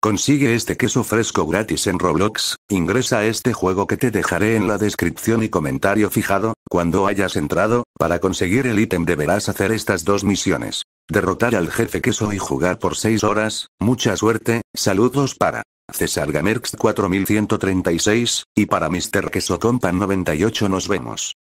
Consigue este queso fresco gratis en Roblox, ingresa a este juego que te dejaré en la descripción y comentario fijado, cuando hayas entrado, para conseguir el ítem deberás hacer estas dos misiones. Derrotar al jefe queso y jugar por 6 horas, mucha suerte, saludos para César Gamerx 4136, y para Mr. Queso Compa 98 nos vemos.